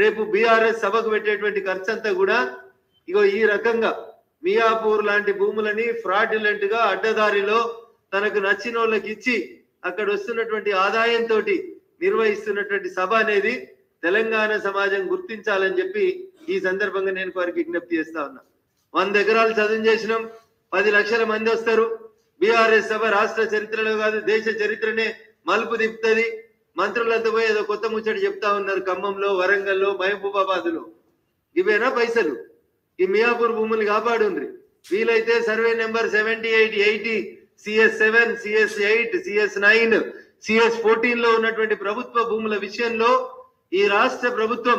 రేపు బీఆర్ఎస్ సభకు పెట్టేటువంటి ఖర్చు అంతా కూడా ఇగో ఈ రకంగా మియాపూర్ లాంటి భూములని ఫ్రాడ్యులెంట్గా అడ్డదారిలో తనకు నచ్చిన వాళ్ళకి ఇచ్చి అక్కడ వస్తున్నటువంటి ఆదాయంతో నిర్వహిస్తున్నటువంటి సభ అనేది తెలంగాణ సమాజం గుర్తించాలని చెప్పి ఈ సందర్భంగా నేను వారికి విజ్ఞప్తి చేస్తా ఉన్నా. వంద ఎకరాలు చదువు చేసినాం పది లక్షల మంది వస్తారు. బీఆర్ఎస్ సభ రాష్ట్ర చరిత్రలో కాదు దేశ చరిత్రనే మలుపు తిప్పుతుంది. మంత్రులంతా పోయి ఏదో కొత్త ముచ్చట చెప్తా ఉన్నారు ఖమ్మంలో వరంగల్లో మహబూబాబాద్లో. ఇవేనా పైసలు? ఈ మియాపూర్ భూములు కాపాడుండ్రి. వీలైతే survey number seventy eight eighty CS seven CS eight CS nine CS ఫోర్టీన్లో ఉన్నటువంటి ప్రభుత్వ భూముల విషయంలో ఈ రాష్ట్ర ప్రభుత్వం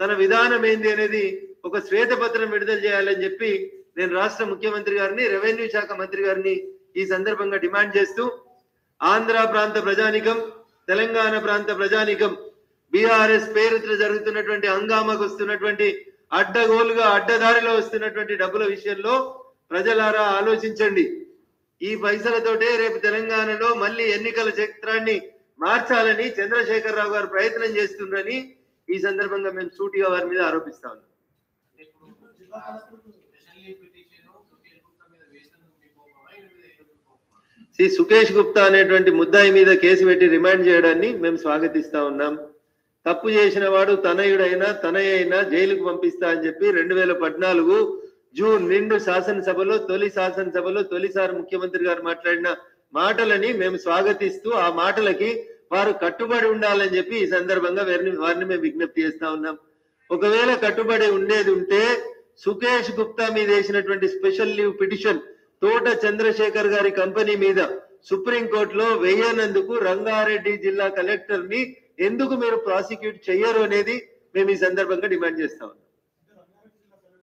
తన విధానం ఏంది అనేది ఒక శ్వేతపత్రం విడుదల చేయాలని చెప్పి నేను రాష్ట్ర ముఖ్యమంత్రి గారిని రెవెన్యూ శాఖ మంత్రి గారిని ఈ సందర్భంగా డిమాండ్ చేస్తూ ఆంధ్ర ప్రాంత ప్రజానికం తెలంగాణ ప్రాంత ప్రజానికం బీఆర్ఎస్ పేరుతో జరుగుతున్నటువంటి హంగామాకు వస్తున్నటువంటి అడ్డగోలుగా అడ్డదారిలో వస్తున్నటువంటి డబ్బుల విషయంలో ప్రజలారా ఆలోచించండి. ఈ పైసలతోటే రేపు తెలంగాణలో మళ్ళీ ఎన్నికల చరిత్రాన్ని మార్చాలని చంద్రశేఖరరావు గారు ప్రయత్నం చేస్తుండ్రని ఈ సందర్భంగా మేము సూటిగా వారి మీద ఆరోపిస్తా ఉన్నాం. శ్రీ సుకేష్ గుప్తా అనేటువంటి ముద్దాయి మీద కేసు పెట్టి రిమాండ్ చేయడాన్ని మేము స్వాగతిస్తా ఉన్నాం. తప్పు చేసిన వాడు తనయుడైనా తనయైనా జైలుకు పంపిస్తా అని చెప్పి రెండు వేల పద్నాలుగు జూన్ నిండు శాసనసభలో తొలి శాసనసభలో తొలిసారి ముఖ్యమంత్రి గారు మాట్లాడిన మాటలని మేము స్వాగతిస్తూ ఆ మాటలకి వారు కట్టుబడి ఉండాలని చెప్పి ఈ సందర్భంగా వారిని వారిని మేము విజ్ఞప్తి చేస్తా ఉన్నాం. ఒకవేళ కట్టుబడి ఉండేది ఉంటే సుకేష్ గుప్తా మీద వేసినటువంటి స్పెషల్ లీవ్ పిటిషన్ తోట చంద్రశేఖర్ గారి కంపెనీ మీద సుప్రీంకోర్టులో వేయనందుకు రంగారెడ్డి జిల్లా కలెక్టర్ని ఎందుకు మీరు ప్రాసిక్యూట్ చెయ్యరు అనేది మేము ఈ సందర్భంగా డిమాండ్ చేస్తా ఉన్నాం.